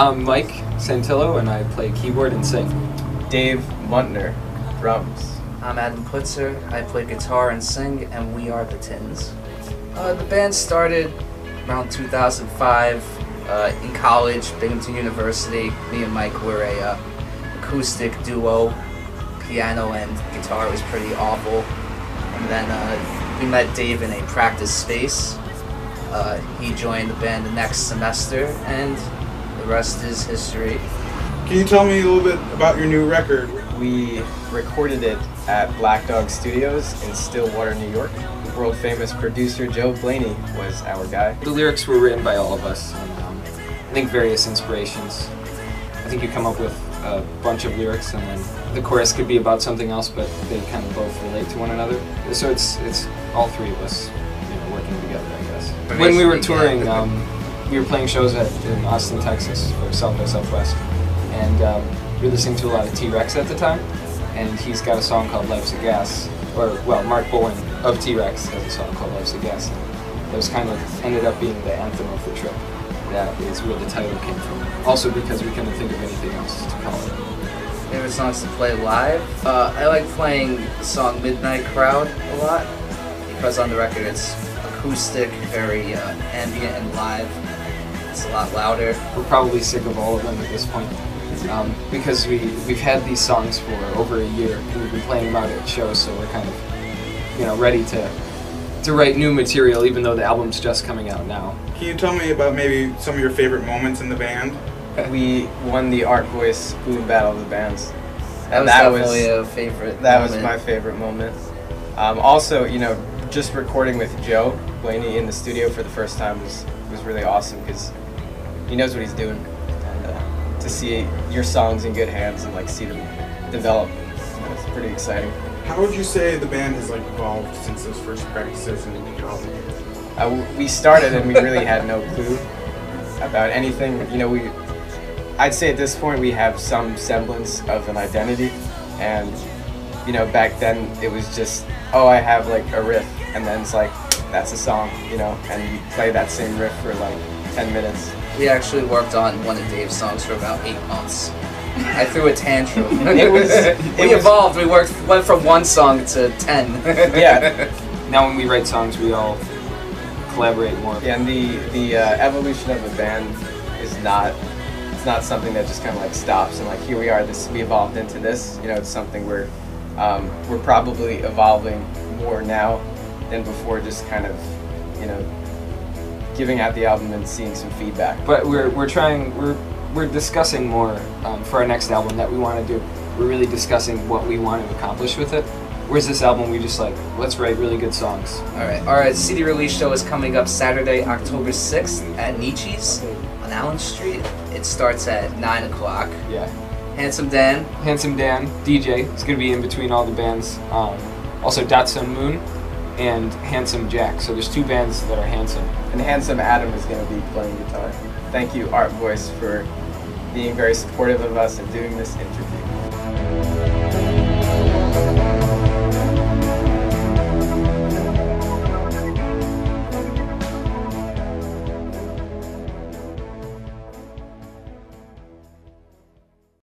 I'm Mike Santillo, and I play keyboard and sing. Dave Muntner, drums. I'm Adam Putzer. I play guitar and sing, and we are the Tins. Uh, the band started around 2005 uh, in college, Binghamton University. Me and Mike were a uh, acoustic duo. Piano and guitar was pretty awful. And then uh, we met Dave in a practice space. Uh, he joined the band the next semester, and the rest is history. Can you tell me a little bit about your new record? We recorded it at Black Dog Studios in Stillwater, New York. World famous producer Joe Blaney was our guy. The lyrics were written by all of us, and um, I think various inspirations. I think you come up with a bunch of lyrics, and then the chorus could be about something else, but they kind of both relate to one another. So it's it's all three of us, you know, working together, I guess. When we were touring, um, we were playing shows at in Austin, Texas, for South by Southwest, and um, we were listening to a lot of T-Rex at the time, and he's got a song called "Life's a Gas," or well, Marc Bolan of T-Rex has a song called "Life's a Gas." It was kind of ended up being the anthem of the trip. That is where the title came from. Also because we couldn't think of anything else to call it. Favorite songs to play live? Uh, I like playing the song Midnight Crowd a lot because on the record it's acoustic, very uh, ambient and live. It's a lot louder. We're probably sick of all of them at this point. Um, because we, we've had these songs for over a year and we've been playing them out at shows, so we're kind of, you know, ready to, to write new material even though the album's just coming out now. Can you tell me about maybe some of your favorite moments in the band? We won the Artvoice Boom Battle of the Bands. And That was definitely a favorite. That was my favorite moment. Um, also, you know, just recording with Joe Blaney in the studio for the first time was, was really awesome because he knows what he's doing. And uh, to see your songs in good hands and like see them develop, you know, it's pretty exciting. How would you say the band has like evolved since those first practices and the album? Uh, we started and we really had no clue about anything. You know, we I'd say at this point we have some semblance of an identity, and you know, back then it was just oh, I have like a riff, and then it's like that's a song, you know, and you play that same riff for like ten minutes. We actually worked on one of Dave's songs for about eight months. I threw a tantrum. It was- we was- evolved. We worked went from one song to ten. Yeah. Now when we write songs, we all collaborate more. Yeah, and the the uh, evolution of a band is not it's not something that just kind of like stops and like here we are. This we evolved into this. You know, it's something where um, we're probably evolving more now than before. Just kind of you know giving out the album and seeing some feedback. But we're, we're trying, we're, we're discussing more um, for our next album that we want to do. We're really discussing what we want to accomplish with it. Whereas this album, we just like, let's write really good songs. All right, our CD release show is coming up Saturday, October sixth at Nietzsche's on Allen Street. It starts at nine o'clock. Yeah. Handsome Dan, Handsome Dan, DJ, is going to be in between all the bands. Um, also, Datsun Moon and Handsome Jack. So there's two bands that are handsome. And Handsome Adam is going to be playing guitar. Thank you, Artvoice, for being very supportive of us and doing this interview.